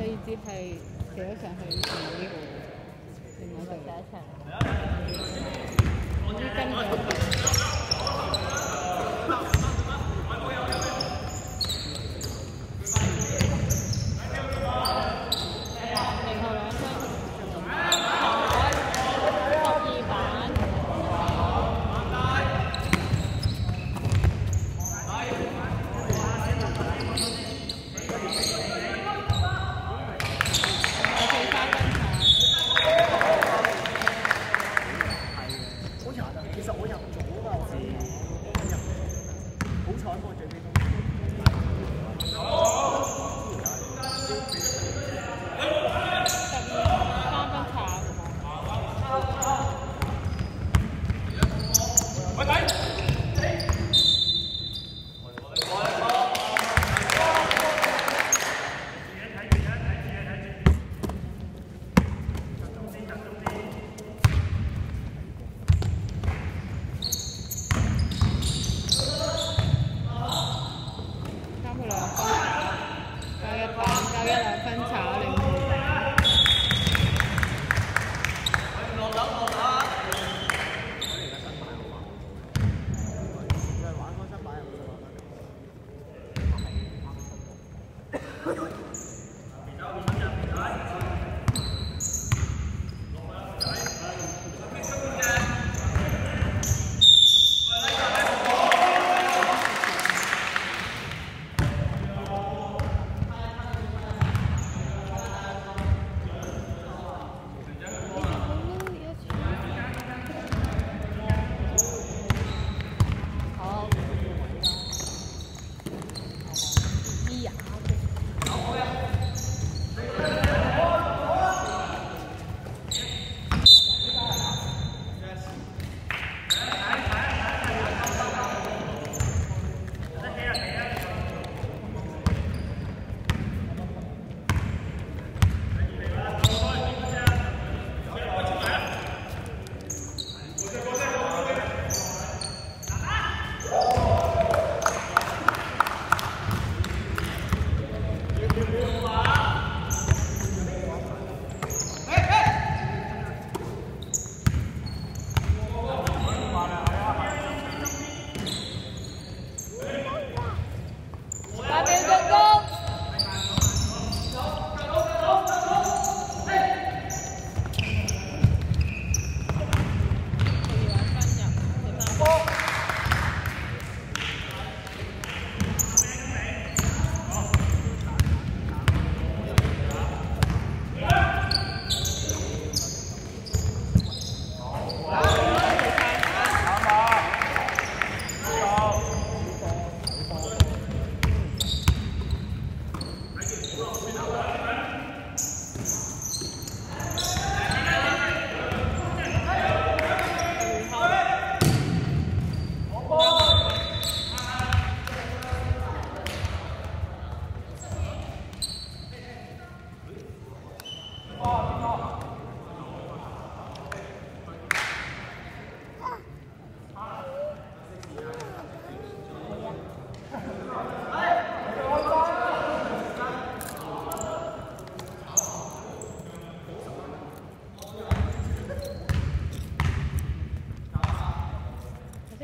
第二節系第咗上去，呢个另外第一場。我呢根就。我要来翻茶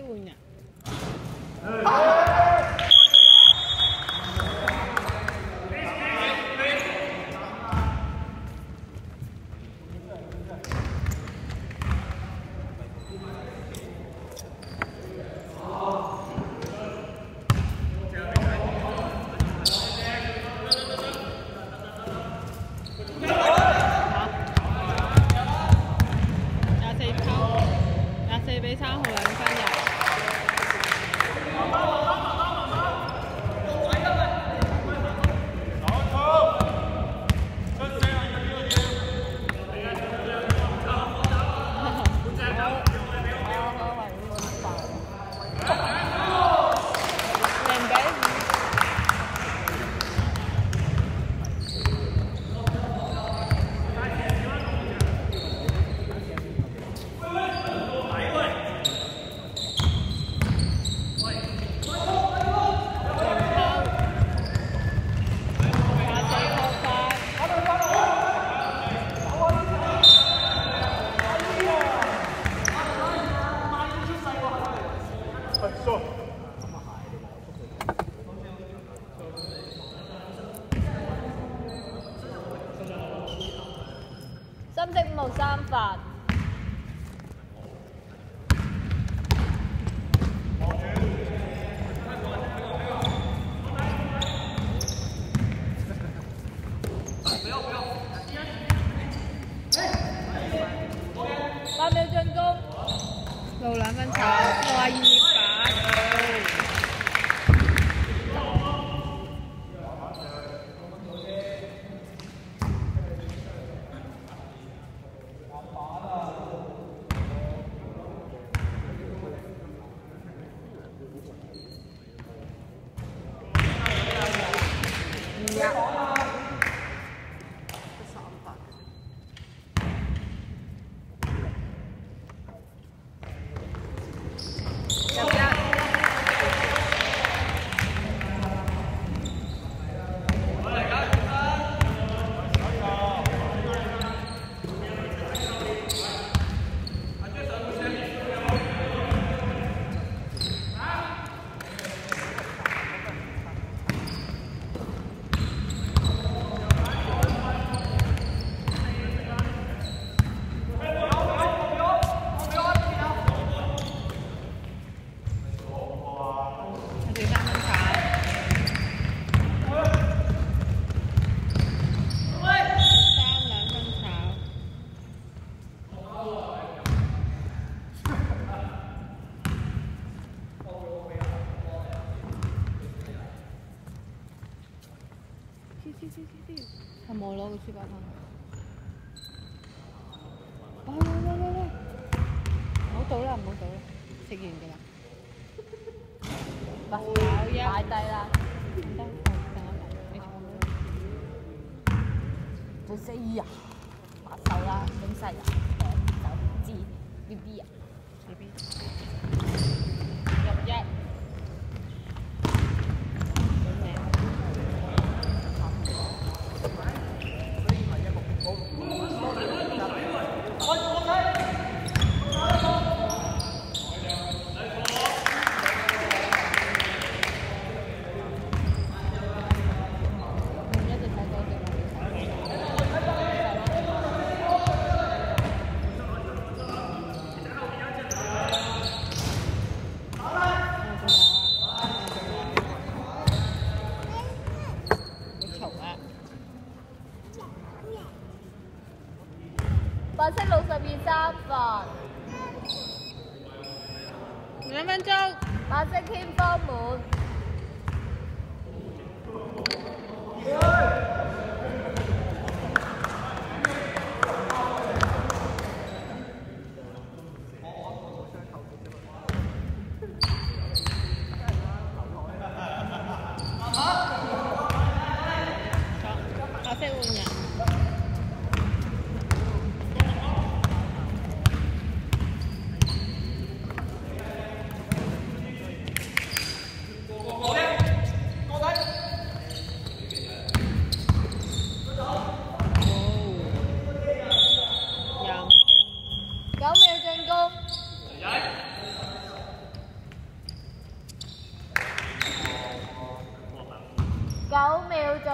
Cebuña. 冇攞個書包翻去。喂喂喂喂喂，唔好倒啦，唔好倒啦，食完㗎啦。喂，擺低啦，唔得，我等一等，你坐好。最死啊！把手啦，咁細人，手唔知 B B 啊，呢邊入一，準備所以唔係一個我多啲人另一隻睇多隻你嘈啊！白色六十二三份，兩分鐘，白色天方滿，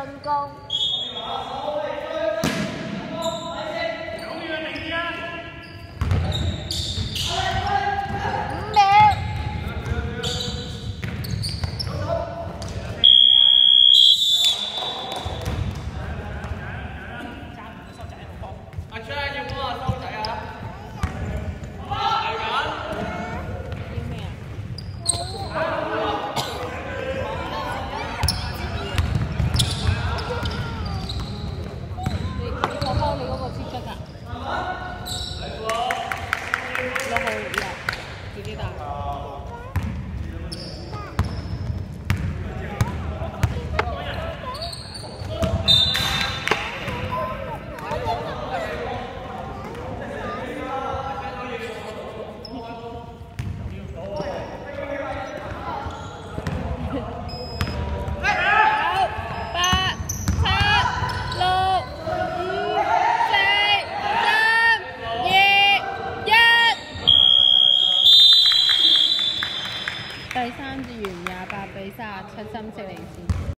成功。